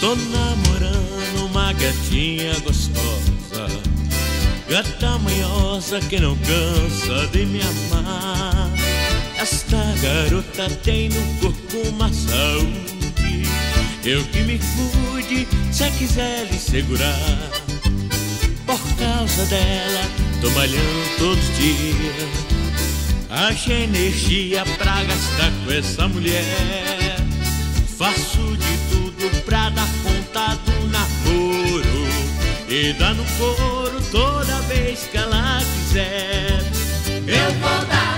Tô namorando uma gatinha gostosa Gata manhosa que não cansa de me amar. Esta garota tem no corpo uma saúde Eu que me cuide se quiser lhe segurar. Por causa dela tô malhando todos os dias. Achei energia pra gastar com essa mulher. Faço de Couro toda vez que ela quiser. Eu vou dar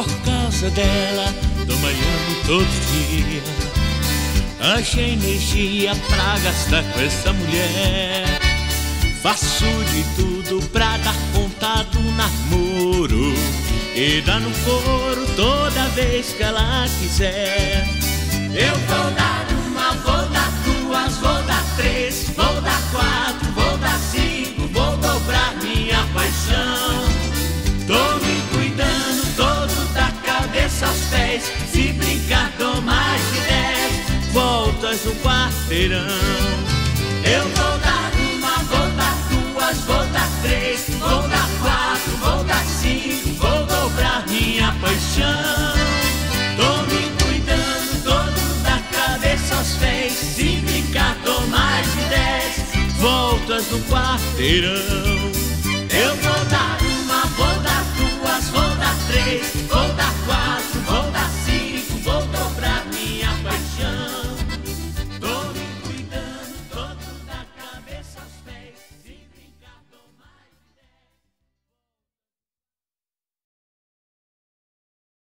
Por causa dela, tô malhando todo dia. Achei energia pra gastar com essa mulher. Faço de tudo pra dar conta do namoro E dar no couro toda vez que ela quiser Eu vou dar uma, pés Se brincar dou mais de dez Voltas no quarteirão Eu vou dar vou dar três, vou dar quatro, vou dar cinco, vou dobrar minha paixão. Tô me cuidando todo da cabeça aos pés, se brincar tô mais de dez voltas no quarteirão. Eu vou dar